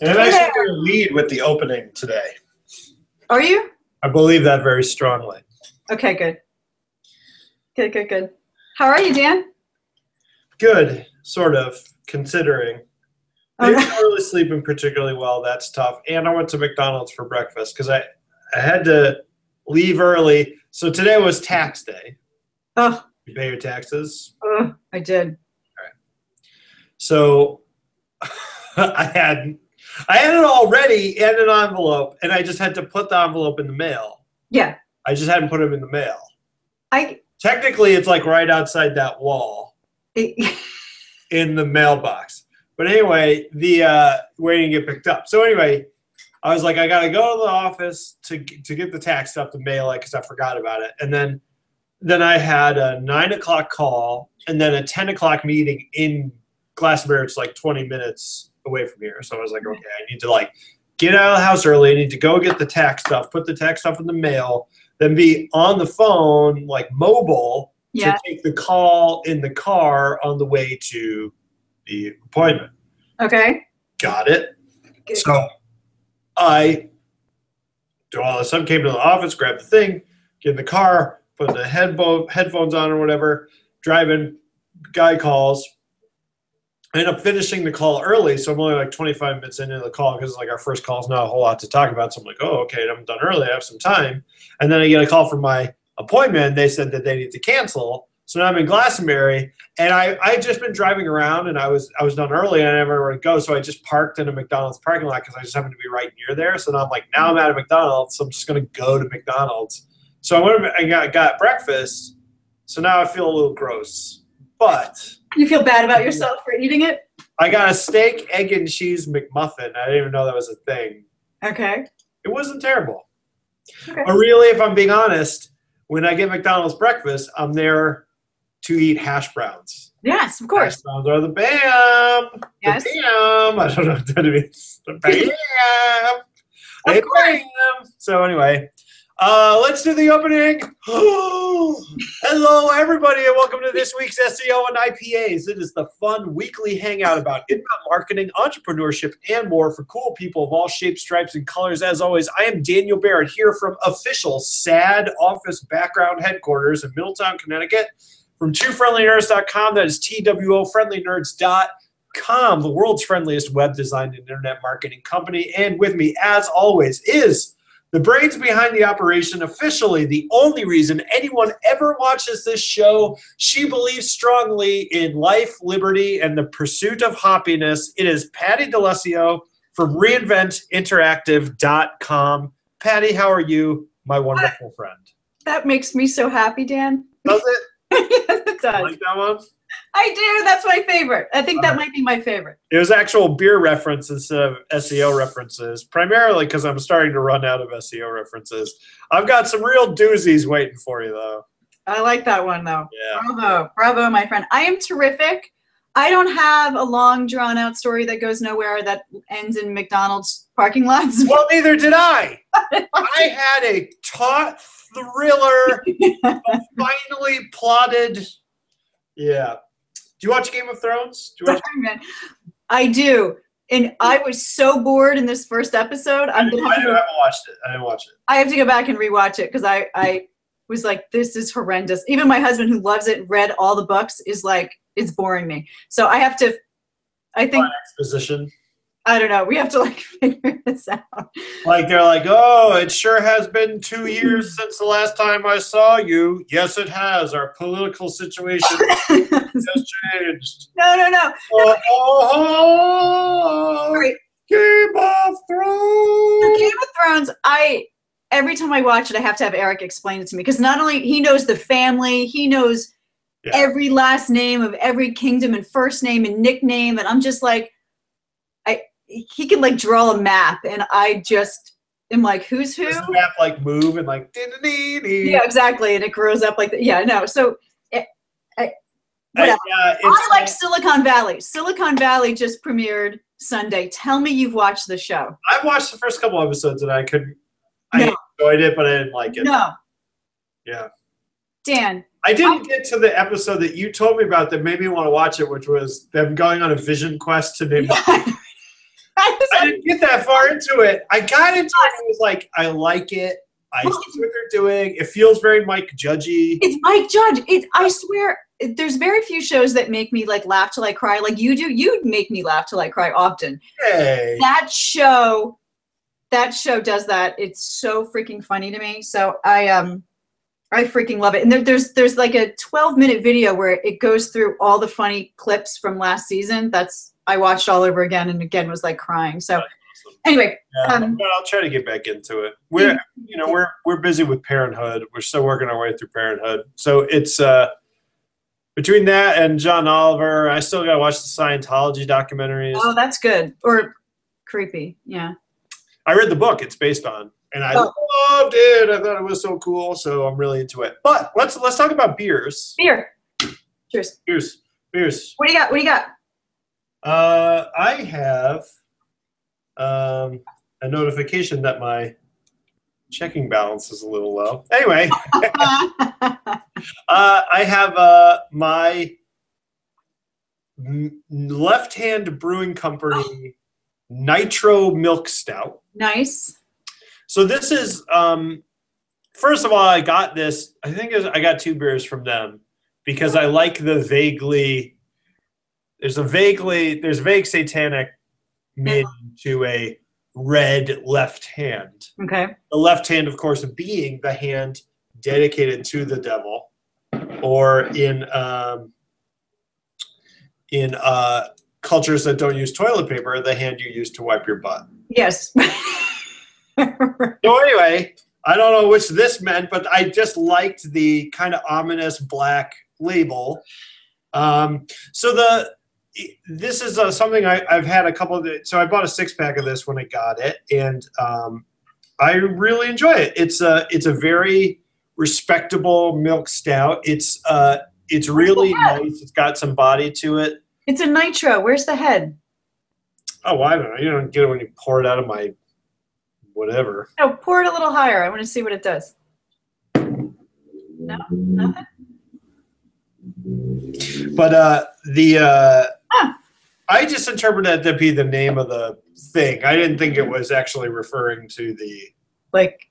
And I'm actually going to lead with the opening today. Are you? I believe that very strongly. Okay, good. Good, good, good. How are you, Dan? Good, sort of, considering. Oh, no. not really sleeping particularly well. That's tough. And I went to McDonald's for breakfast because I, I had to leave early. So today was tax day. Oh, You pay your taxes. oh, I did. All right. So I had I had it already in an envelope, and I just had to put the envelope in the mail. Yeah. I just hadn't put them in the mail. I Technically, it's like right outside that wall it, in the mailbox. But anyway, the uh, waiting to get picked up. So anyway, I was like, I gotta go to the office to to get the tax stuff to mail it because I forgot about it. And then then I had a nine o'clock call and then a ten o'clock meeting in Glastonbury. It's like twenty minutes away from here. So I was like, mm-hmm. okay, I need to like get out of the house early. I need to go get the tax stuff, put the tax stuff in the mail, then be on the phone like mobile yeah. to take the call in the car on the way to the appointment. Okay. Got it. Good. So I do all this. I came to the office, grabbed the thing, get in the car, put the headbo- headphones on or whatever, driving. Guy calls. I end up finishing the call early, so I'm only like 25 minutes into the call because like our first call is not a whole lot to talk about. So I'm like, oh, okay, I'm done early. I have some time. And then I get a call from my appointment. They said that they need to cancel. So now I'm in Glastonbury, and I I just been driving around, and I was I was done early, and I never where to go. So I just parked in a McDonald's parking lot because I just happened to be right near there. So now I'm like, now I'm at a McDonald's, so I'm just gonna go to McDonald's. So I went and got, got breakfast. So now I feel a little gross, but You feel bad about yourself for eating it? I got a steak, egg, and cheese McMuffin. I didn't even know that was a thing. Okay. It wasn't terrible. Okay. But really, if I'm being honest, when I get McDonald's breakfast, I'm there to eat hash browns. Yes, of course. Hash browns are the bam. Yes. The bam. I don't know what that means. The bam. Of They course. bam. So anyway, uh, let's do the opening. Hello, everybody, and welcome to this week's SEO and IPAs. It is the fun weekly hangout about inbound marketing, entrepreneurship, and more for cool people of all shapes, stripes, and colors. As always, I am Daniel Barrett here from official SAD office background headquarters in Middletown, Connecticut. From twofriendlynerds.com, that is twofriendlynerds.com, the world's friendliest web design and internet marketing company. And with me, as always, is the brains behind the operation, officially the only reason anyone ever watches this show. She believes strongly in life, liberty, and the pursuit of happiness. It is Patti DeLucio from reinventinteractive.com. Patti, how are you, my wonderful friend? That makes me so happy, Dan. Does it? yes, it does. Like that one? I do. That's my favorite. I think that Alright. might be my favorite. It was actual beer reference instead of SEO references, primarily because I'm starting to run out of SEO references. I've got some real doozies waiting for you, though. I like that one though. Yeah. Bravo, bravo, my friend. I am terrific. I don't have a long, drawn out story that goes nowhere that ends in McDonald's parking lots. Well, neither did I. I had a taut thriller, finally plotted. Yeah. Do you watch Game of Thrones? Do you watch? Man, I do. And I was so bored in this first episode. I, I'm didn't- I to haven't watched it. I didn't watch it. I have to go back and rewatch it because I, I was like, this is horrendous. Even my husband who loves it, read all the books, is like, it's boring me. So I have to I think Exposition. I don't know. We have to like figure this out. Like they're like, oh, it sure has been two years since the last time I saw you. Yes, it has. Our political situation has changed. no, no. Oh, oh, oh, oh, Right. Game of For Thrones. Game of Thrones, I every time I watch it, I have to have Eric explain it to me because not only he knows the family, he knows Yeah. every last name of every kingdom and first name and nickname, and I'm just like, he can like draw a map, and I just am like, who's who? Does the map like move and like dee dee dee Yeah, exactly, and it grows up like that. Yeah, no. So it, I, whatever. yeah, I like Silicon Valley. Silicon Valley just premiered Sunday. Tell me you've watched the show. I watched the first couple episodes and I couldn't. I No. enjoyed it, but I didn't like it. No, Yeah. Dan. I didn't get to the episode that you told me about that made me want to watch it, which was them going on a vision quest to name. I I didn't get that far into it. I got into it. and was like, I like it. I see what they're doing. It feels very Mike Judgy. it's Mike Judge. It, I swear, there's very few shows that make me like laugh till I cry. Like you do, you make me laugh till I cry often. Hey, That show, that show does that. It's so freaking funny to me. So I um, I freaking love it. And there, there's there's like a 12 minute video where it goes through all the funny clips from last season. That's I watched all over again and again was like crying. So anyway, Yeah, um, but I'll try to get back into it. We're you know we're we're busy with Parenthood. We're still working our way through Parenthood. So it's uh between that and John Oliver, I still gotta watch the Scientology documentaries. oh, that's good or creepy. Yeah. I read the book it's based on, and I Oh. loved it. I thought it was so cool, so I'm really into it. But let's let's talk about beers. Beer. Cheers. Beers. Beers. What do you got? What do you got? Uh, I have um, a notification that my checking balance is a little low. Anyway, uh, I have uh, my left-hand brewing company Nitro Milk Stout. nice. So this is um, first of all, I got this. I think was, I got two beers from them because I like the vaguely. There's a vaguely there's vague satanic mid to a red left hand. Okay. The left hand, of course, being the hand dedicated to the devil, or in um, in uh, cultures that don't use toilet paper, the hand you use to wipe your butt. Yes. So anyway, I don't know which this meant, but I just liked the kind of ominous black label. Um, so the this is uh, something I, I've had a couple of. The, so I bought a six pack of this when I got it, and um, I really enjoy it. It's a it's a very respectable milk stout. It's uh it's really nice. It's got some body to it. it's a nitro. Where's the head? Oh, I don't know. You don't get it when you pour it out of my whatever. No, pour it a little higher. I want to see what it does. No, nothing. But uh, the uh, Huh. I just interpreted that to be the name of the thing. I didn't think it was actually referring to the. Like,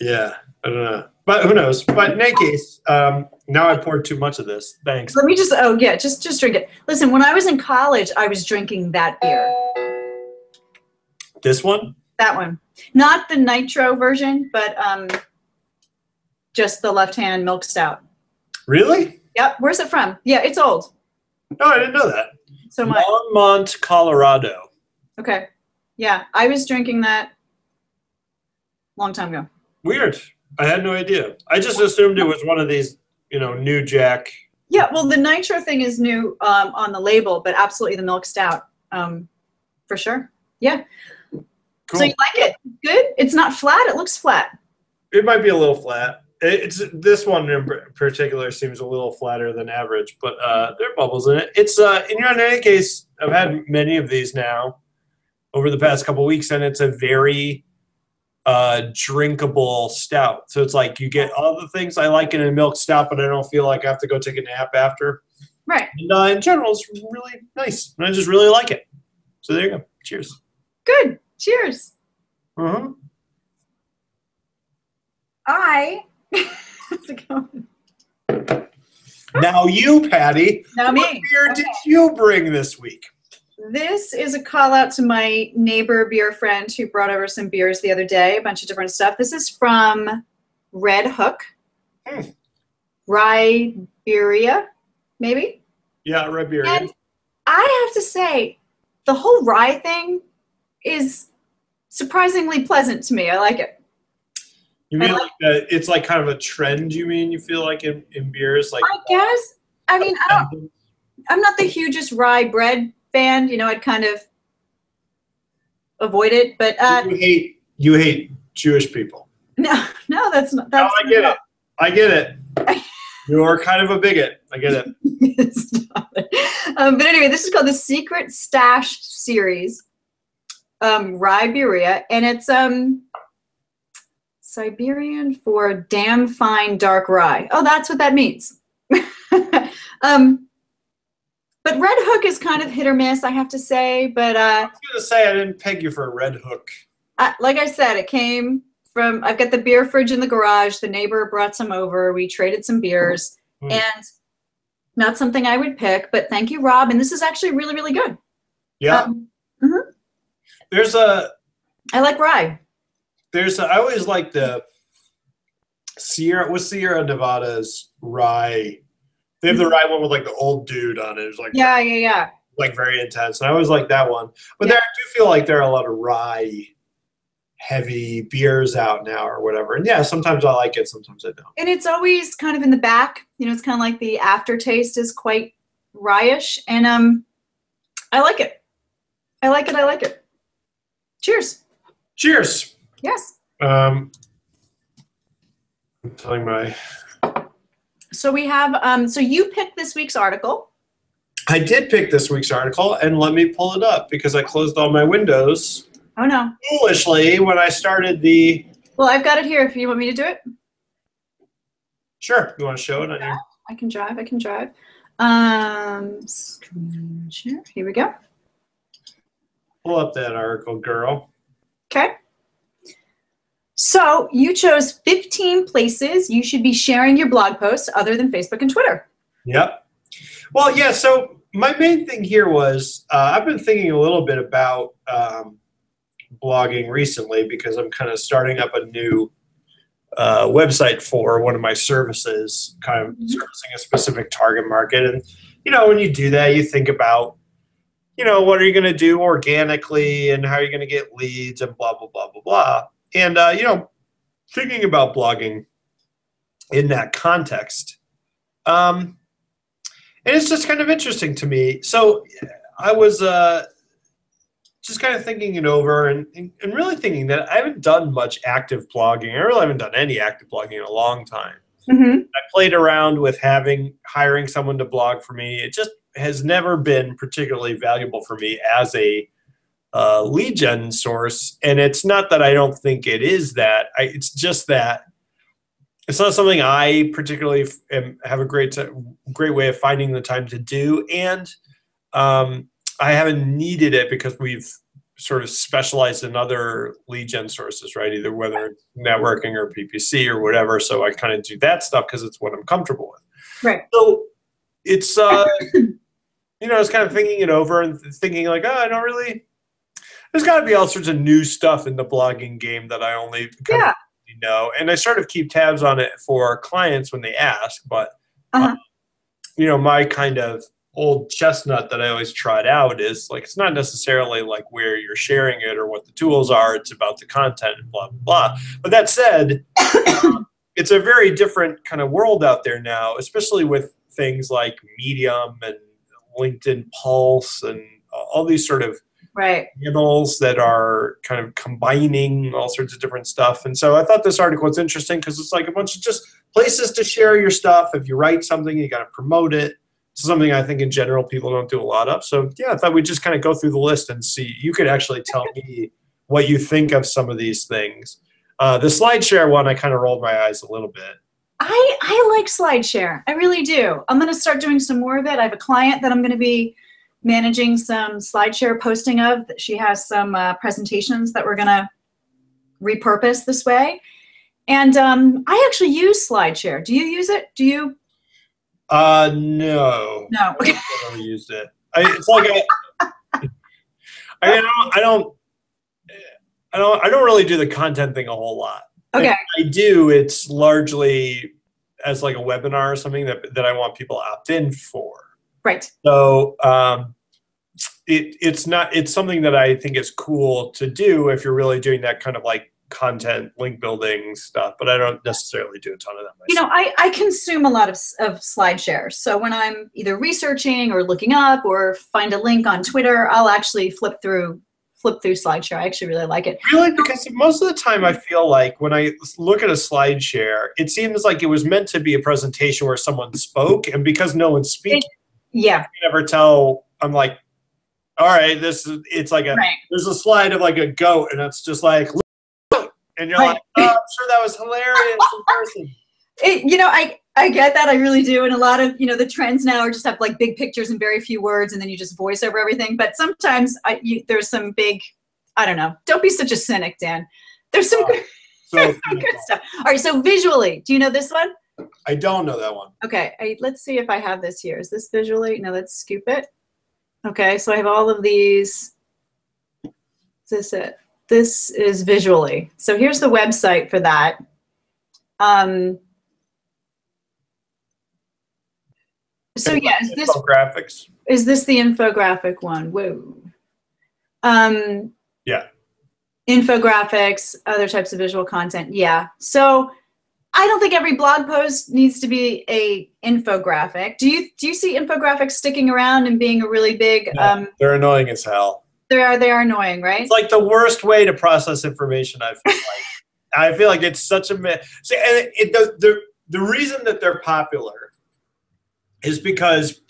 Yeah, I don't know, but who knows? But in any case, um, now I poured too much of this. Thanks. let me just. Oh yeah, just just drink it. Listen, when I was in college, I was drinking that beer. This one. That one, not the nitro version, but um, just the left-hand milk stout. Really? Yep. Where's it from? Yeah, it's old. No, I didn't know that. So my Longmont, Colorado. okay. Yeah, I was drinking that long time ago. Weird. I had no idea. I just assumed it was one of these, you know, New Jack. Yeah, well, the nitro thing is new um, on the label, but absolutely the milk stout, um, for sure. Yeah. Cool. So you like it? Good. It's not flat. It looks flat. It might be a little flat. It's this one in particular seems a little flatter than average, but uh, there are bubbles in it. It's uh, in any case, I've had many of these now over the past couple weeks, and it's a very uh, drinkable stout. So it's like you get all the things I like in a milk stout, but I don't feel like I have to go take a nap after. Right. And uh, in general, it's really nice, and I just really like it. So there you go. Cheers. Good. Cheers. Uh-huh. I. How's it going? Now you, Patti. Now What me. beer did you bring this week? This is a call out to my neighbor beer friend who brought over some beers the other day, a bunch of different stuff. This is from Redhook, Hmm. Riberia, maybe. Yeah, red beer. And I have to say, the whole rye thing is surprisingly pleasant to me. I like it. You mean I like uh, it's like kind of a trend? You mean you feel like in, in beers like? I guess. I mean, I don't. I'm not the hugest rye bread fan. You know, I'd kind of avoid it. But uh, you hate you hate Jewish people. no, no, that's not. No, That's I get it. I get it. You're kind of a bigot. I get it. Um, but anyway, this is called the Secret Stash series, um, Riberia, and it's um Siberian for damn fine dark rye. Oh, that's what that means. um, But Redhook is kind of hit or miss, I have to say. But uh, I was gonna say I didn't peg you for a red hook. I, like I said, it came from. I've got the beer fridge in the garage. The neighbor brought some over. We traded some beers, Mm. and not something I would pick. But thank you, Rob. And this is actually really, really good. Yeah, Um, there's a I like rye. There's a, I always like the Sierra with Sierra Nevada's rye. They have the rye one with like the old dude on it. It's like Yeah, yeah, yeah. like very intense, and I always like that one. But Yeah. there, I do feel like there are a lot of rye heavy beers out now or whatever. And yeah, sometimes I like it, sometimes I don't. And it's always kind of in the back. You know, it's kind of like the aftertaste is quite rye-ish, and um, I like it. I like it. I like it. Cheers. Cheers. Yes. Um, I'm telling my. So we have. Um, so you picked this week's article. I did pick this week's article, and let me pull it up because I closed all my windows Oh no. foolishly when I started the. Well, I've got it here. If you want me to do it, Sure, you want to show it on your. I can drive. I can drive. Um, screen share. Here we go. Pull up that article, girl. Okay. So you chose 15 places you should be sharing your blog posts other than Facebook and Twitter. Yep. Well, yeah. So my main thing here was uh, I've been thinking a little bit about um, blogging recently because I'm kind of starting up a new uh, website for one of my services, kind of Mhm. servicing a specific target market. And you know, when you do that, you think about you know what are you going to do organically and how are you going to get leads and blah blah blah blah blah. And uh, you know, thinking about blogging in that context. Um, and it's just kind of interesting to me. So I was uh, just kind of thinking it over and, and really thinking that I haven't done much active blogging. I really haven't done any active blogging in a long time. Mm-hmm. I played around with having hiring someone to blog for me. It just has never been particularly valuable for me as a uh, lead gen source. And it's not that I don't think it is that. I, it's just that it's not something I particularly f- am, have a great t- great way of finding the time to do, and um, I haven't needed it because we've sort of specialized in other lead gen sources, right? Either whether it's networking or PPC or whatever. So I kind of do that stuff because it's what I'm comfortable with. Right. So it's uh, you know, I was kind of thinking it over and th- thinking like, oh, I don't really. There's got to be all sorts of new stuff in the blogging game that I only kind of Yeah. know, and I sort of keep tabs on it for clients when they ask. But Uh-huh. um, you know, my kind of old chestnut that I always trot out is like it's not necessarily like where you're sharing it or what the tools are. It's about the content and blah blah blah. But that said, it's a very different kind of world out there now, especially with things like Medium and LinkedIn Pulse and all these sort of Right. channels that are kind of combining all sorts of different stuff. And so I thought this article was interesting because it's like a bunch of just places to share your stuff. If you write something, you got to promote it. It's something I think in general people don't do a lot of. So yeah, I thought we'd just kind of go through the list and see. You could actually tell me what you think of some of these things. Uh, the SlideShare one, I kind of rolled my eyes a little bit. I, I like SlideShare. I really do. I'm going to start doing some more of it. I have a client that I'm going to be managing some SlideShare posting of. She has some uh, presentations that we're going to repurpose this way. And um, I actually use SlideShare. Do you use it? Do you? Uh, no. No. I never used it. I, it's like I, I don't, I don't, I don't, I don't really do the content thing a whole lot. Okay. I do. It's largely as like a webinar or something that that I want people opt in for. Right. So um, it it's not it's something that I think is cool to do if you're really doing that kind of like content link building stuff. But I don't necessarily do a ton of that myself. You know, I, I consume a lot of, of SlideShare. So when I'm either researching or looking up or find a link on Twitter, I'll actually flip through flip through SlideShare. I actually really like it. Really, because most of the time I feel like when I look at a slide share, it seems like it was meant to be a presentation where someone spoke, and because no one's speaking, Yeah. I never tell. I'm like, all right, this is. It's like a Right. there's a slide of like a goat, and it's just like, and you're Right. like, oh, I'm sure that was hilarious in person. It, you know, I I get that. I really do. And a lot of, you know, the trends now are just have like big pictures and very few words and then you just voice over everything. But sometimes I, you, there's some big, I don't know. Don't be such a cynic, Dan. There's some, Oh, good, So there's some good stuff. All right. So visually, do you know this one? I don't know that one. Okay. I, let's see if I have this here. Is this visually? No, let's scoop it. Okay. So I have all of these. Is this it? This is visually. So here's the website for that. Um, so yeah, is this graphics? is this the infographic one? Whoa. Um, Yeah. Infographics, other types of visual content. Yeah. So I don't think every blog post needs to be a infographic. Do you do you see infographics sticking around and being a really big? No. Um, They're annoying as hell. they are they are annoying, right? It's like the worst way to process information. I feel like. I feel like it's such a see, and it, it, the, the the reason that they're popular is because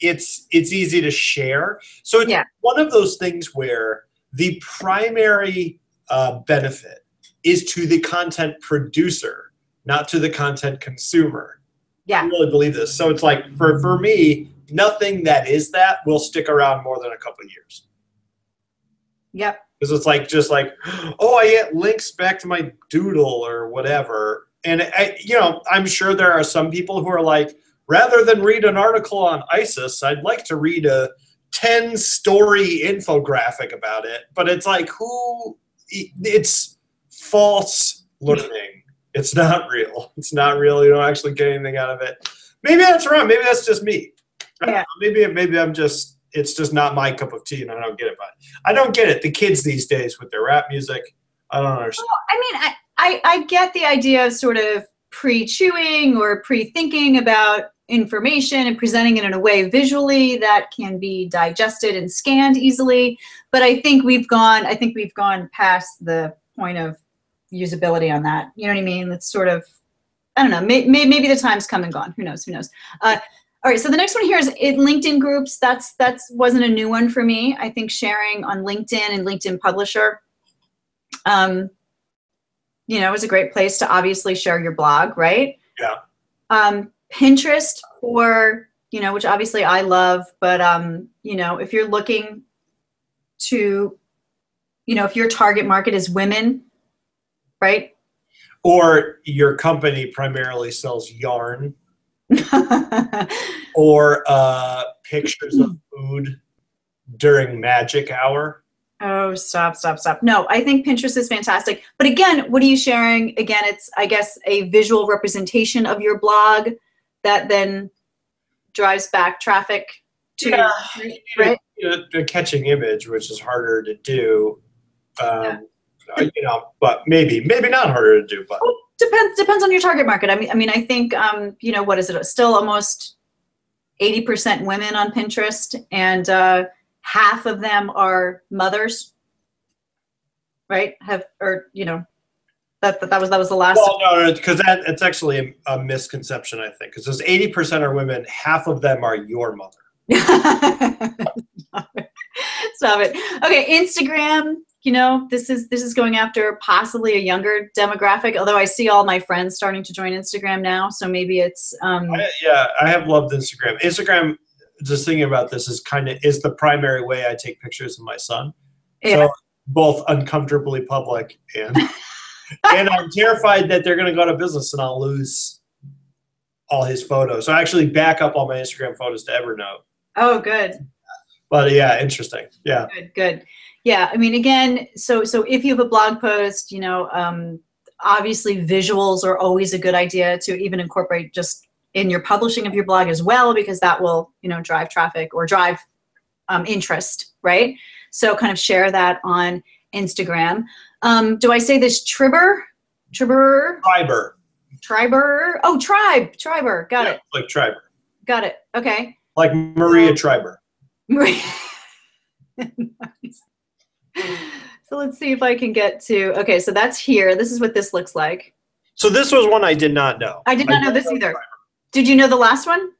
it's it's easy to share. So it's Yeah. one of those things where the primary uh, benefit is to the content producer, not to the content consumer. Yeah. I really believe this. So it's like for for me, nothing that is that will stick around more than a couple of years Yep. because it's like just like oh i get links back to my doodle or whatever and I, you know i'm sure there are some people who are like rather than read an article on isis i'd like to read a 10 story infographic about it but it's like who it's false learning it's not real it's not real you don't actually get anything out of it maybe that's wrong maybe that's just me Yeah. maybe maybe i'm just it's just not my cup of tea and i don't get it but I don't get it. The kids these days with their rap music, I don't understand. I mean, I, I, I get the idea of sort of pre-chewing or pre-thinking about information and presenting it in a way visually that can be digested and scanned easily. But I think we've gone, I think we've gone past the point of usability on that. You know what I mean? It's sort of, I don't know, may, may, maybe the time's come and gone. Who knows? Who knows? Uh, all right, so the next one here is it, LinkedIn groups. That's that's wasn't a new one for me. I think sharing on LinkedIn and LinkedIn Publisher um, you know, is a great place to obviously share your blog, right? Yeah. Um, Pinterest for, you know, which obviously I love, but, um, you know, if you're looking to, you know, if your target market is women, right? Or your company primarily sells yarn or uh, pictures of food during magic hour. Oh, stop, stop, stop. No, I think Pinterest is fantastic. But again, what are you sharing? Again, it's, I guess, a visual representation of your blog that then drives back traffic to Yeah. right? Know, the catching image, which is harder to do. Um, You know, but maybe, maybe not harder to do, but Well, depends depends on your target market. I mean, I mean, I think um, you know what is it? Still almost eighty percent women on Pinterest, and uh, half of them are mothers, right? Have or you know that that, that was that was the last. well, no, because that it's actually a, a misconception, I think, because those eighty percent are women, half of them are your mother. Stop it. Stop it. Okay, Instagram. You know, this is this is going after possibly a younger demographic. Although I see all my friends starting to join Instagram now, so maybe it's um, I, yeah, I have loved Instagram. Instagram, just thinking about this, is kind of is the primary way I take pictures of my son. Yeah. So both uncomfortably public and and I'm terrified that they're going to go to business and I'll lose all his photos. So I actually back up all my Instagram photos to Evernote. oh, good. But yeah, interesting. Yeah. Good, good. Yeah, I mean, again, so so if you have a blog post, you know, um, obviously visuals are always a good idea to even incorporate just in your publishing of your blog as well, because that will, you know, drive traffic or drive um, interest, right? So kind of share that on Instagram. Um, do I say this Tribber? Tribber? Triber. Triber? Oh, Tribe. Triber. Got Yeah, it. Like Triber. Got it. Okay. Like Maria Triber. nice. So let's see if I can get to. Okay, so that's here. This is what this looks like. So this was one I did not know. I did not know don't this either. Did you know the last one?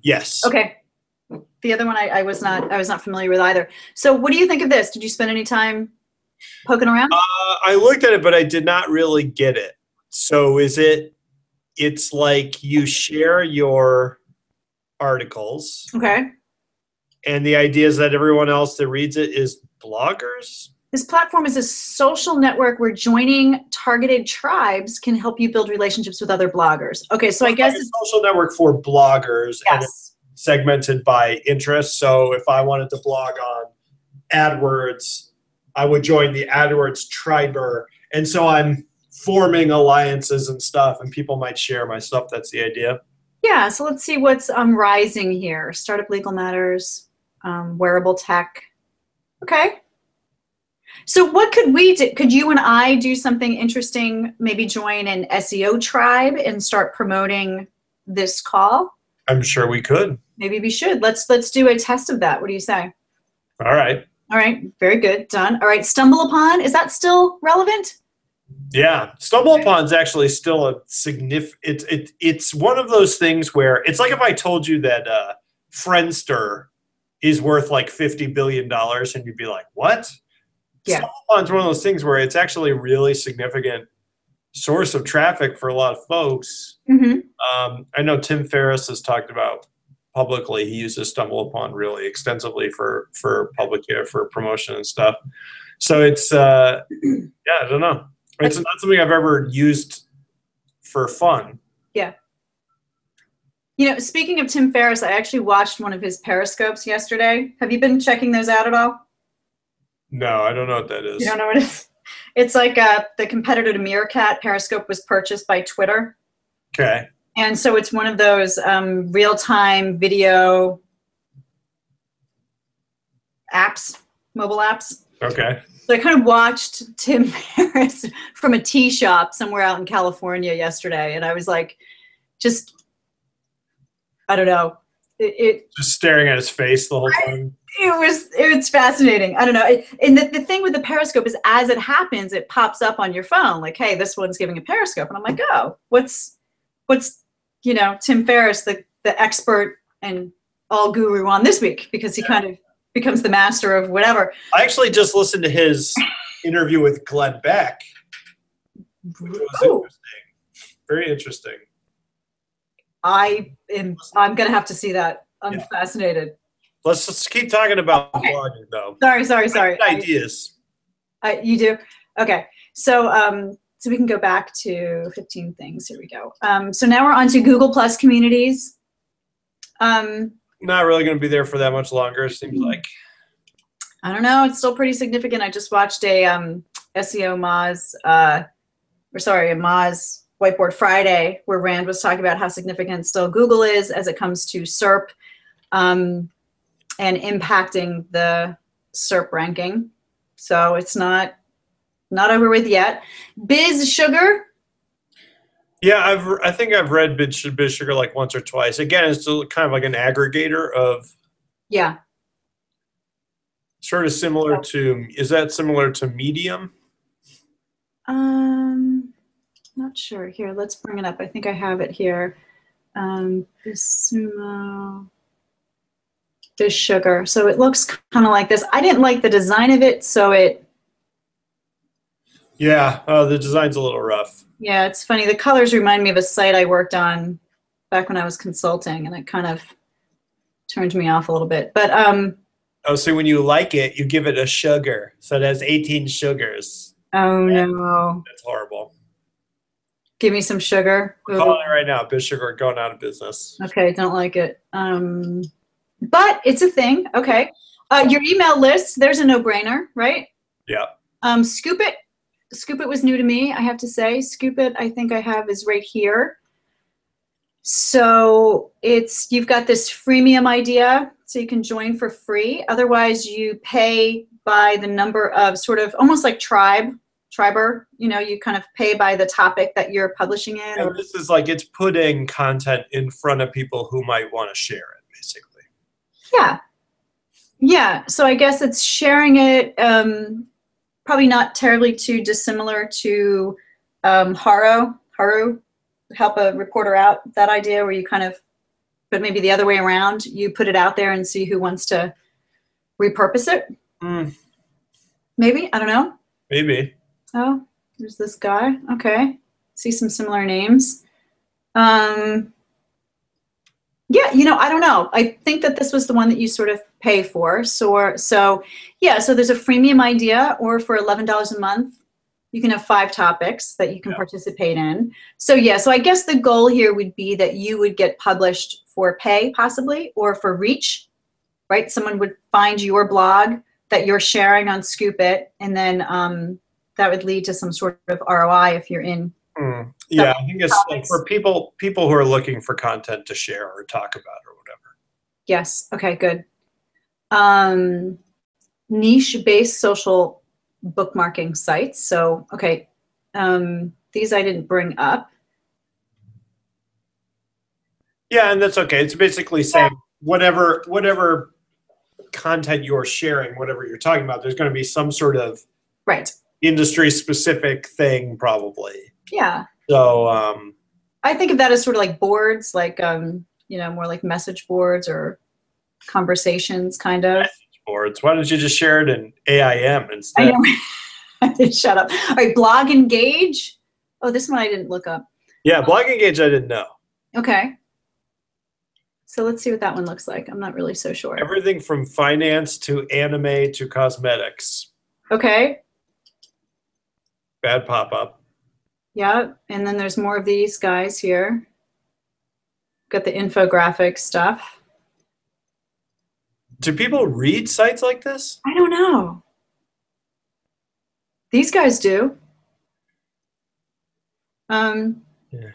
Yes. Okay. The other one I, I was not I was not familiar with either. So what do you think of this? Did you spend any time poking around? Uh, I looked at it, but I did not really get it. So is it it's like you share your articles, Okay. and the idea is that everyone else that reads it is bloggers. This platform is a social network where joining targeted tribes can help you build relationships with other bloggers. Okay, so I guess Like a social network for bloggers and it's yes. segmented by interest. So if I wanted to blog on AdWords, I would join the AdWords triber, and so I'm forming alliances and stuff, and people might share my stuff. That's the idea. Yeah, so let's see what's um, rising here. Startup legal matters, um, wearable tech. Okay. So what could we do? Could you and I do something interesting? Maybe join an SEO tribe and start promoting this call? I'm sure we could. Maybe we should. Let's let's do a test of that. What do you say? All right. All right, very good. Done. All right, stumble upon. Is that still relevant? Yeah, stumble upon is actually still a significant. It's it, it's one of those things where it's like if I told you that uh, Friendster is worth like fifty billion dollars, and you'd be like, "What?" Yeah. Stumble upon one of those things where it's actually a really significant source of traffic for a lot of folks. Mm-hmm. Um, I know Tim Ferriss has talked about publicly. He uses Stumble Upon really extensively for for public yeah, for promotion and stuff. So it's uh, yeah, I don't know. It's not something I've ever used for fun. You know, speaking of Tim Ferriss, I actually watched one of his periscopes yesterday. Have you been checking those out at all? No, I don't know what that is. You don't know what it is? It's like uh, the competitor to Meerkat. Periscope was purchased by Twitter. Okay. And so it's one of those um, real time video apps, mobile apps. Okay. So I kind of watched Tim Ferriss from a tea shop somewhere out in California yesterday. And I was like, just, I don't know. It, it, Just staring at his face the whole time. it was it's fascinating. I don't know. It, and the, the thing with the Periscope is, as it happens, it pops up on your phone, like, "Hey, this one's giving a Periscope," and I'm like, "Oh, what's what's you know Tim Ferriss, the the expert and all guru on this week because he kind of becomes the master of whatever." I actually just listened to his interview with Glenn Beck, which was Oh, interesting. Very interesting. I am. I'm gonna have to see that. I'm Yeah. fascinated. Let's just keep talking about Okay. blogging though. Sorry, sorry, sorry. Ideas. I, I, you do? Okay. So, um, so we can go back to 15 things. Here we go. Um, so now we're on to Google Plus communities. Um, Not really going to be there for that much longer. It seems like. I don't know. It's still pretty significant. I just watched a um, SEO Moz, uh, or sorry, a Moz Whiteboard Friday, where Rand was talking about how significant still Google is as it comes to SERP um, and impacting the SERP ranking. So it's not not over with yet. Biz Sugar, Yeah, I've I think I've read Bid Biz Sugar like once or twice. Again, it's kind of like an aggregator of yeah, sort of similar to. Is that similar to Medium? Um, not sure. Here, let's bring it up. I think I have it here. Um, Bisumo, Fish Sugar. So it looks kind of like this. I didn't like the design of it, so it, Yeah, uh, the design's a little rough. yeah, it's funny. The colors remind me of a site I worked on back when I was consulting, and it kind of turned me off a little bit. But um, Oh, so when you like it, you give it a sugar. So it has 18 sugars. oh no, That's horrible. Give me some sugar. I'm calling it right now. Biz Sugar going out of business. Okay, don't like it. Um, but it's a thing. Okay. Uh, your email list, there's a no-brainer, right? Yeah. Um, Scoop It. Scoop It was new to me, I have to say. Scoop It, I think I have is right here. So it's you've got this freemium idea, so you can join for free. Otherwise, you pay by the number of sort of almost like tribe, triber. You know, you kind of pay by the topic that you're publishing in. And this is like it's putting content in front of people who might want to share it, basically. Yeah. Yeah. So I guess it's sharing it, um, probably not terribly too dissimilar to um, Haro. Haru, help a reporter out, that idea where you kind of, but maybe the other way around, you put it out there and see who wants to repurpose it. Mm, Maybe. I don't know. maybe. Oh, there's this guy. Okay. See some similar names. Um, yeah, you know, I don't know. I think that this was the one that you sort of pay for. So, so yeah, so there's a freemium idea, or for eleven dollars a month, you can have five topics that you can Yeah. participate in. So yeah, so I guess the goal here would be that you would get published for pay, possibly, or for reach, right? Someone would find your blog that you're sharing on Scoop It, and then um, that would lead to some sort of ROI if you're in Mm. Yeah, I think it's like for people people who are looking for content to share or talk about or whatever. Yes. Okay, good. Um, niche based social bookmarking sites. So, okay, um, these I didn't bring up. Yeah, and that's okay. It's basically saying whatever whatever content you're sharing, whatever you're talking about, there's going to be some sort of Right. Industry specific thing probably. Yeah. So um I think of that as sort of like boards, like, um, you know, more like message boards or conversations, kind of. boards. Why don't you just share it in AIM instead? I did shut up. All right, blog engage. Oh, this one I didn't look up. Yeah, Blog Engage I didn't know. Okay. So let's see what that one looks like. I'm not really so sure. Everything from finance to anime to cosmetics. Okay. Bad pop up. Yeah, and then there's more of these guys here. Got the infographic stuff. Do people read sites like this? I don't know. These guys do. Um, yeah.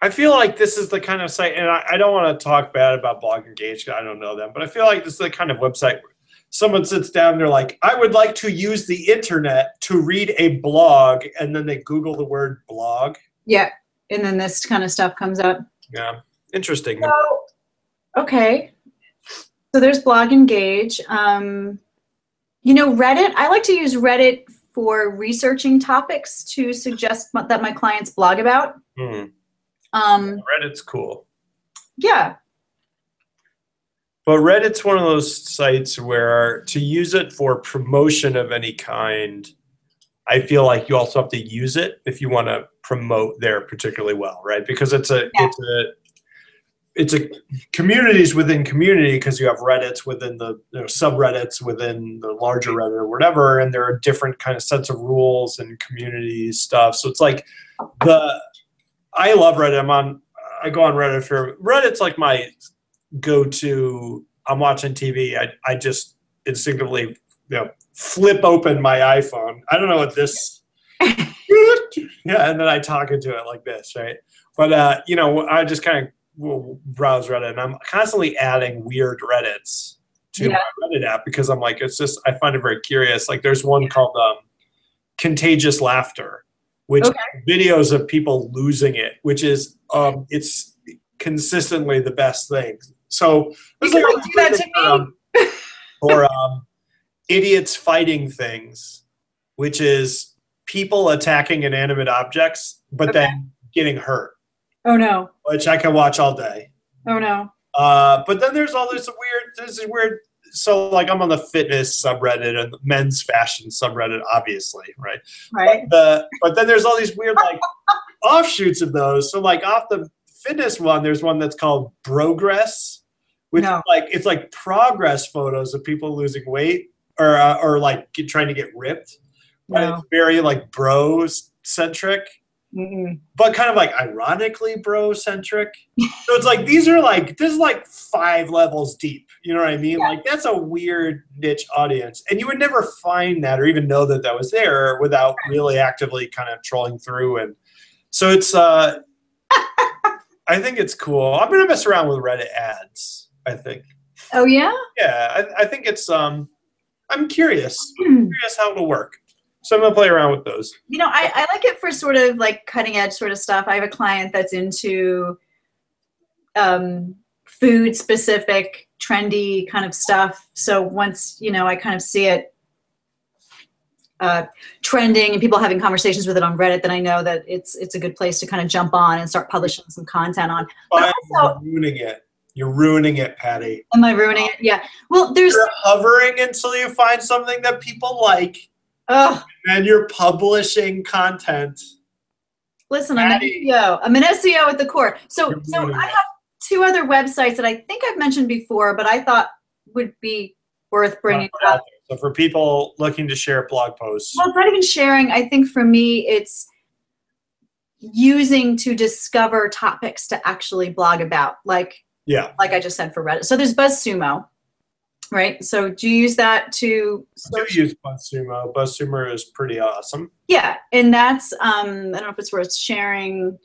I feel like this is the kind of site, and I, I don't want to talk bad about Blog Engage. 'cause I don't know them, but I feel like this is the kind of website someone sits down and they're like, "I would like to use the internet to read a blog," and then they Google the word blog. yeah, and then this kind of stuff comes up. Yeah, interesting. So, okay. So there's blog engage. Um, you know, Reddit. I like to use Reddit for researching topics to suggest that my clients blog about. Hmm, Um, Reddit's cool, yeah, but Reddit's one of those sites where to use it for promotion of any kind, I feel like you also have to use it if you want to promote there particularly well, right? Because it's a Yeah. it's a it's a communities within community because you have Reddits within the you know, subreddits within the larger Reddit or whatever, and there are different kind of sets of rules and community stuff. So it's like the I love Reddit. I'm on I go on Reddit for Reddit's like my go-to. I'm watching TV. I I just instinctively you know flip open my iPhone. I don't know what this. yeah, and then I talk into it like this, right? But uh, you know, I just kind of browse Reddit, and I'm constantly adding weird Reddits to Yeah. my Reddit app because I'm like, it's just I find it very curious. Like, there's one called um, "Contagious Laughter," which Okay. videos of people losing it, which is um, it's consistently the best thing. So You like do that to um, for um, idiots fighting things, which is people attacking inanimate objects, but Okay. then getting hurt, Oh no. which I can watch all day. Oh no. Uh, but then there's all this weird, this weird. So like I'm on the fitness subreddit and the men's fashion subreddit, obviously, right? Right. the but then there's all these weird like offshoots of those. So like off the fitness one, there's one that's called Progress, which No. is like it's like progress photos of people losing weight or uh, or like get, trying to get ripped. But No. it's very like bros centric, Mm-mm. but kind of like ironically bro centric. so it's like these are like this is like five levels deep. You know what I mean? Yeah. Like that's a weird niche audience, and you would never find that or even know that that was there without really actively kind of trolling through. And so it's uh, I think it's cool. I'm gonna mess around with Reddit ads. I think. Oh yeah. Yeah, I, I think it's um, I'm curious. you Curious how it'll work. So I'm gonna play around with those. You know, I, I like it for sort of like cutting edge sort of stuff. I have a client that's into um, food specific, trendy kind of stuff. So once you know, I kind of see it uh, trending and people having conversations with it on Reddit, then I know that it's it's a good place to kind of jump on and start publishing some content on. But But also- you're ruining it. You're ruining it, Patti. Am I ruining it? Yeah. Well, there's You're hovering until you find something that people like, oh and you're publishing content. Listen, I'm an SEO. I'm an SEO at the core. So, You're so I have two other websites that I think I've mentioned before, but I thought would be worth bringing up. So for people looking to share blog posts, Well, it's not even sharing. I think for me, it's using to discover topics to actually blog about, like yeah, like I just said for Reddit. So there's BuzzSumo, right? So do you use that to I do use BuzzSumo. BuzzSumo is pretty awesome. Yeah, and that's um, I don't know if it's worth sharing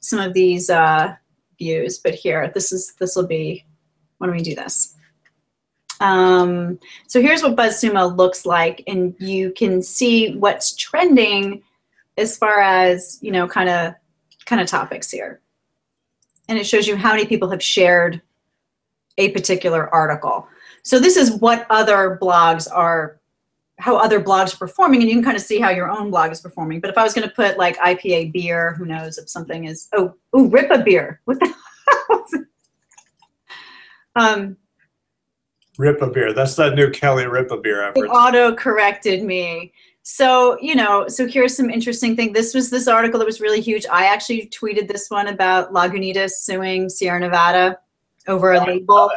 some of these uh, views, but here this is this will be. Why don't we do this? Um, so here's what BuzzSumo looks like, and you can see what's trending as far as you know, kind of kind of topics here, and it shows you how many people have shared a particular article. So this is what other blogs are how other blogs are performing and you can kind of see how your own blog is performing. But if I was going to put like IPA beer, who knows if something is oh oh Ripa beer. What the? Um Rip a beer. That's that new Kelly Ripa beer it effort. auto corrected me. So, you know, so here's some interesting thing. This was this article that was really huge. I actually tweeted this one about Lagunitas suing Sierra Nevada over a label.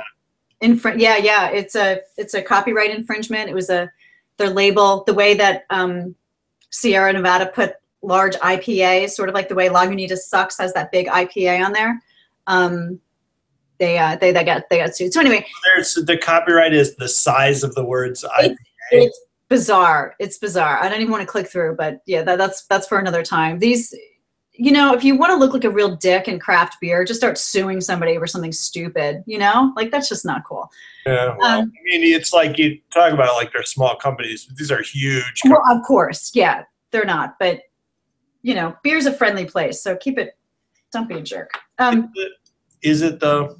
Infr- yeah, yeah, it's a it's a copyright infringement. It was a their label, the way that um, Sierra Nevada put large IPAs, sort of like the way Lagunitas sucks has that big IPA on there. Um, they uh, they they got they got sued. So anyway, There's the copyright is the size of the words. I, it's bizarre. It's bizarre. I don't even want to click through, but yeah, that, that's that's for another time. These, you know, if you want to look like a real dick and craft beer, just start suing somebody over something stupid. You know, like that's just not cool. yeah, well, Um, I mean, it's like you talk about it like they're small companies. But these are huge. Well, of course, yeah, they're not, but you know, beer's a friendly place, so keep it. Don't be a jerk. Um, Is it though?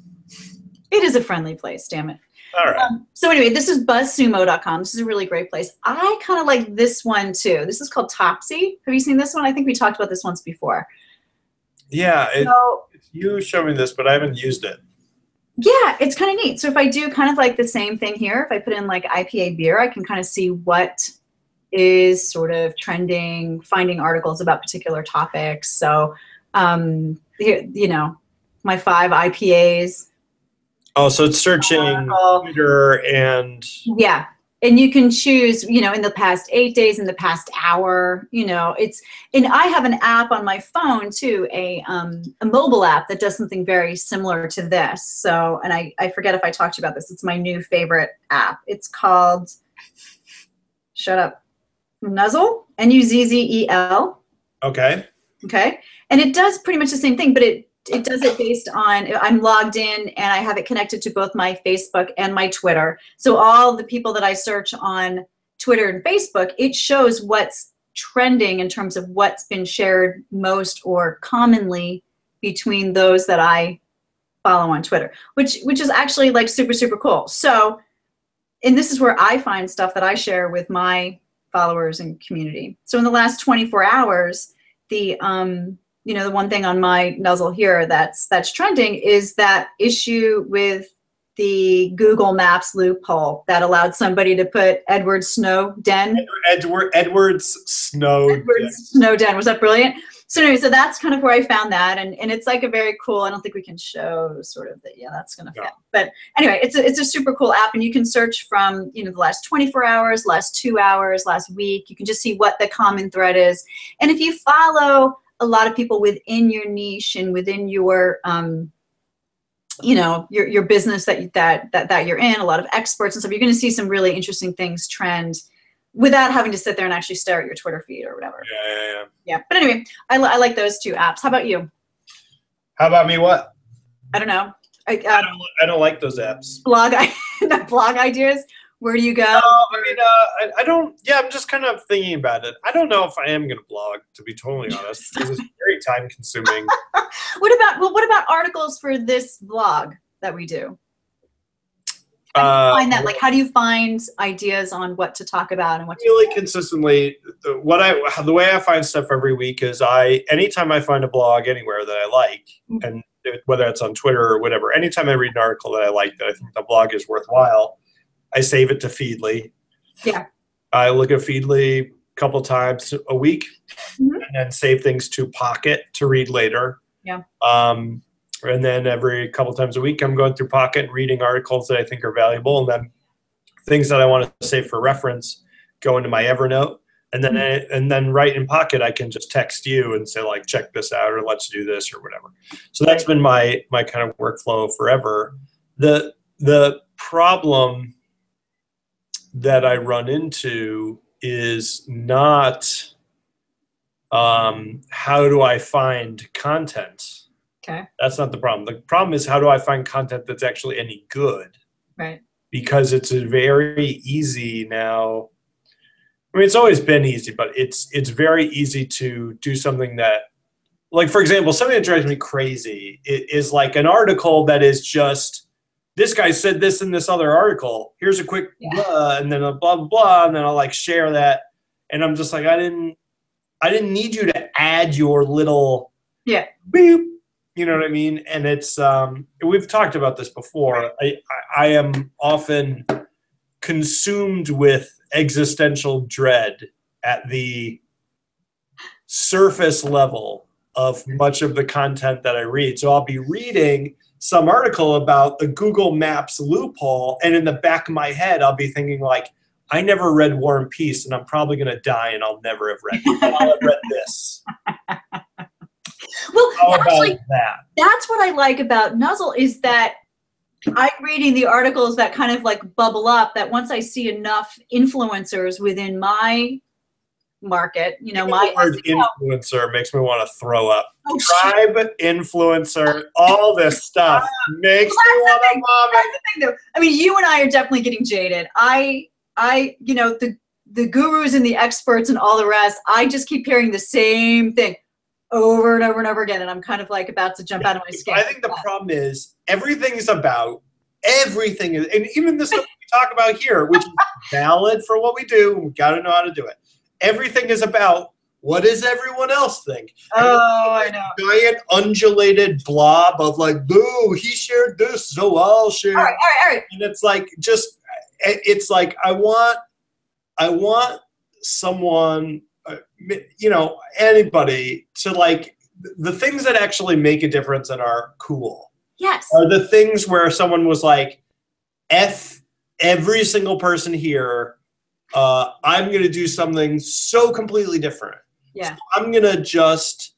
It is a friendly place. Damn it. All right. Um, so anyway, this is buzzsumo.com. This is a really great place. I kind of like this one too. This is called Topsy. Have you seen this one? I think we talked about this once before. Yeah, it, So it's you show me this, but I haven't used it. yeah, it's kind of neat. So if I do kind of like the same thing here, if I put in like IPA beer, I can kind of see what is sort of trending, finding articles about particular topics. So um, here, you know, my five IPAs. Oh, so it's searching Article. Twitter and Yeah. And you can choose, you know, in the past eight days, in the past hour, you know, it's, and I have an app on my phone too, a, um, a mobile app that does something very similar to this. So, and I, I forget if I talked to you about this. It's my new favorite app. It's called, shut up, Nuzzle, N U Z Z E L. okay. Okay. And it does pretty much the same thing, but it it does it based on I'm logged in and I have it connected to both my Facebook and my Twitter. So all the people that I search on Twitter and Facebook, it shows what's trending in terms of what's been shared most or commonly between those that I follow on Twitter, which which is actually like super super cool. So and this is where I find stuff that I share with my followers and community. So in the last 24 hours, the um, you know the one thing on my nuzzle here that's that's trending is that issue with the Google Maps loophole that allowed somebody to put Edward Snowden. Edward Edwards Snow. Edward Snowden was that brilliant? So anyway, so that's kind of where I found that, and, and it's like a very cool. I don't think we can show sort of that. Yeah, that's gonna No. fit. But anyway, it's a it's a super cool app, and you can search from you know the last 24 hours, last two hours, last week. You can just see what the common thread is, and if you follow a lot of people within your niche and within your um, you know your your business that that that that you're in, a lot of experts and stuff, you're going to see some really interesting things trend without having to sit there and actually stare at your Twitter feed or whatever. Yeah, yeah, yeah. Yeah, but anyway, I, li- I like those two apps. How about you? How about me? What? I don't know. I, I uh, don't, I don't like those apps. blog, blog ideas. Where do you go? No, I mean, uh, I, I don't. Yeah, I'm just kind of thinking about it. I don't know if I am going to blog, to be totally honest. Because it's very time consuming. What about well? What about articles for this blog that we do? How do you Uh, find that? Like, how do you find ideas on what to talk about and what? To, really consistently the- what i the way i find stuff every week is i anytime i find a blog anywhere that i like Mhm. and whether it's on twitter or whatever anytime i read an article that i like that i think the blog is worthwhile i save it to feedly Yeah. i look at feedly a couple times a week Mhm. and then save things to Pocket to read later. Yeah. Um, and then every couple times a week, I'm going through Pocket and reading articles that I think are valuable, and then things that I want to save for reference go into my Evernote. And then, and then right in Pocket, I can just text you and say like, check this out, or let's do this, or whatever. So that's been my my kind of workflow forever. The the problem that I run into is not um, how do I find content. Okay. That's not the problem. The problem is how do I find content that's actually any good? Right. Because it's a very easy now. I mean, it's always been easy, but it's it's very easy to do something that, like for example, something that drives me crazy is like an article that is just this guy said this in this other article. Here's a quick Yeah. blah, and then a blah blah blah, and then I'll like share that, and I'm just like, I didn't, I didn't need you to add your little Yeah. beep. You know what I mean? And it's um, we've talked about this before. I, I I am often consumed with existential dread at the surface level of much of the content that I read. So I'll be reading some article about the Google Maps loophole, and in the back of my head, I'll be thinking like, I never read War and Peace, and I'm probably going to die, and I'll never have read. It. I'll have read this. Well, How actually, that? that's what I like about Nuzzle is that I'm reading the articles that kind of like bubble up. That once I see enough influencers within my market, you know, Even my word influencer makes me want to throw up. oh, shit. Tribe, influencer, all this stuff makes me want to vomit. That's the thing, though. I mean, you and I are definitely getting jaded. I, I, you know, the the gurus and the experts and all the rest. I just keep hearing the same thing over and over and over again, and I'm kind of like about to jump out of my skin. I think the problem is everything is about everything is, and even the stuff we talk about here, which is valid for what we do. We got to know how to do it. Everything is about what does everyone else think. oh, I know. Giant undulated blob of like, boo, he shared this, so I'll share. All right, all right, all right. and it's like just it's like i want i want someone uh, you know anybody to like the things that actually make a difference and are cool Yes. are the things where someone was like f every single person here uh, i'm going to do something so completely different Yeah. i'm going to just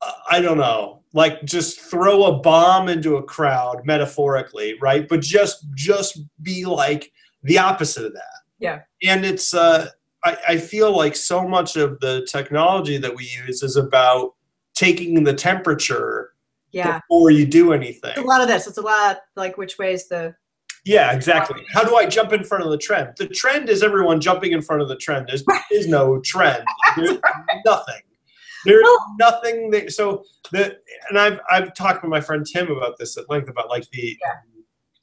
uh, i don't know like just throw a bomb into a crowd metaphorically right but just just be like the opposite of that Yeah. and it's uh I, I feel like so much of the technology that we use is about taking the temperature Yeah. before you do anything It's a lot of this. It's a lot like which way is the yeah exactly. how do i jump in front of the trend? The trend is everyone jumping in front of the trend. There's is no trend. There's nothing. There's Well- nothing that so the and i've i've talked with my friend tim about this at length about like the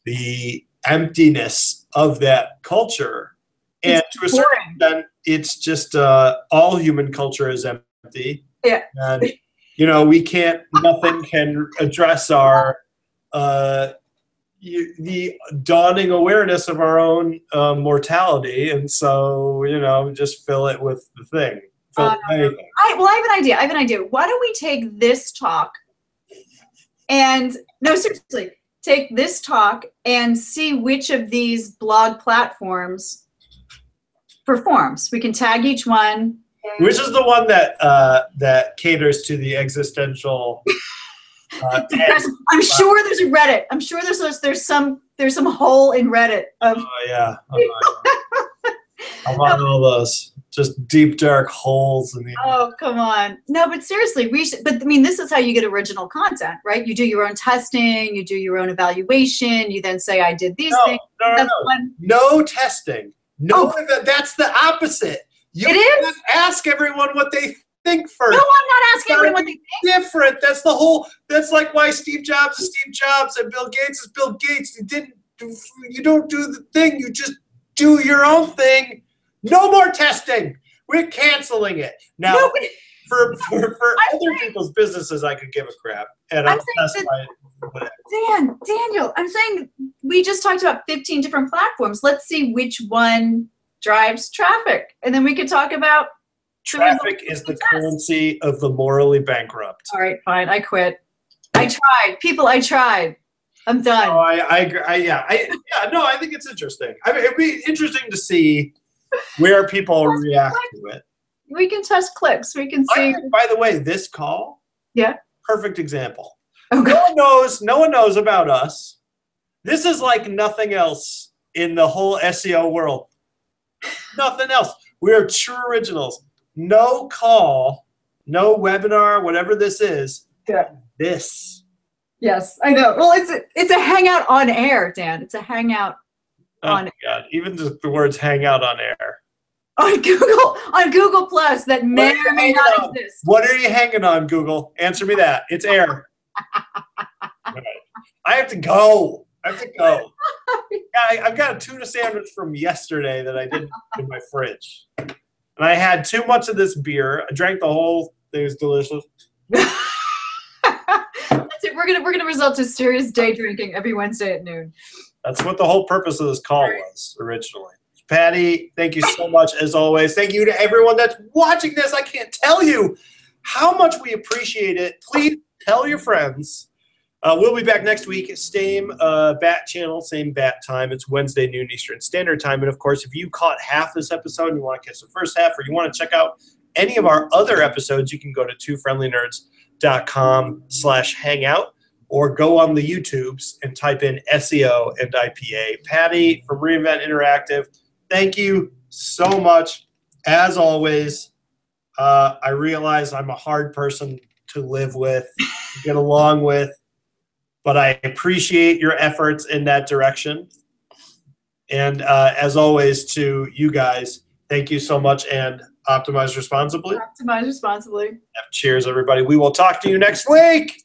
the emptiness of that culture. And to a certain extent it's just uh all human culture is empty. Yeah. and you know we can't nothing can address our uh you, the dawning awareness of our own uh, mortality and so you know just fill it with the thing fill it with anything I, well, I have an idea. I have an idea. Why don't we take this talk and no, seriously, take this talk and see which of these blog platforms performs. We can tag each one. which is the one that uh that caters to the existential uh, I'm sure there's a Reddit. I'm sure there's there's, some there's some hole in Reddit of Oh yeah. Oh, I want all those just deep dark holes in the Oh, come on. No, but seriously, we should, but I mean, this is how you get original content, right? You do your own testing, you do your own evaluation, you then say, I did these no, things. no, no, no. No testing. No, that- that's the opposite. You Oh. It is? ask everyone what they think No. I'm not asking everyone what they think. Different. That's the whole. That's like why Steve Jobs is Steve Jobs and Bill Gates is Bill Gates. You didn't. You don't do the thing. You just do your own thing. No more testing. We're canceling it now. No, but for for, for I'm other people's businesses, I could give a crap, and I'm I'll saying whatever. Dan, Daniel, I'm saying we just talked about 15 different platforms. Let's see which one drives traffic. And then we could talk about Traffic is the currency of the morally bankrupt. All right, fine. I quit. I tried. People, I tried. I'm done. Oh, I, I, agree. I, yeah, I, yeah, no, I think it's interesting. I mean, it'd be interesting to see where people react to it. We can test clicks. We can see. I, by the way, this call, Yeah. perfect example. Okay. No one knows. No one knows about us. This is like nothing else in the whole SEO world. nothing else. We are true originals. No call, no webinar, whatever this is. Yeah. This. Yes, I know. Well, it's a, it's a hangout on air, Dan. It's a hangout Oh On- my god! Even just the words "hang out" on air. on Google on Google Plus that may What are or may you not hanging on? exist. What are you hanging on, Google? Answer me that. It's air. Right. I have to go. I have to go. I, I've got a tuna sandwich from yesterday that I didn't in my fridge, and I had too much of this beer. I drank the whole thing. It was delicious. That's it. We're gonna we're gonna result to serious day drinking every Wednesday at noon. That's what the whole purpose of this call was originally. Patti, thank you so much as always. Thank you to everyone that's watching this. I can't tell you how much we appreciate it. Please tell your friends. Uh, we'll be back next week. Same uh, bat channel, same bat time. It's Wednesday noon Eastern Standard Time. And of course, if you caught half this episode and you want to catch the first half, or you want to check out any of our other episodes, you can go to twofriendlynerds.com slash hangout or go on the YouTubes and type in SEO and IPA. Patti from Reinvent Interactive, thank you so much. As always, uh, I realize I'm a hard person to live with, to get along with, but I appreciate your efforts in that direction. And uh, as always, to you guys, thank you so much and optimize responsibly. Optimize responsibly. Cheers, everybody. We will talk to you next week.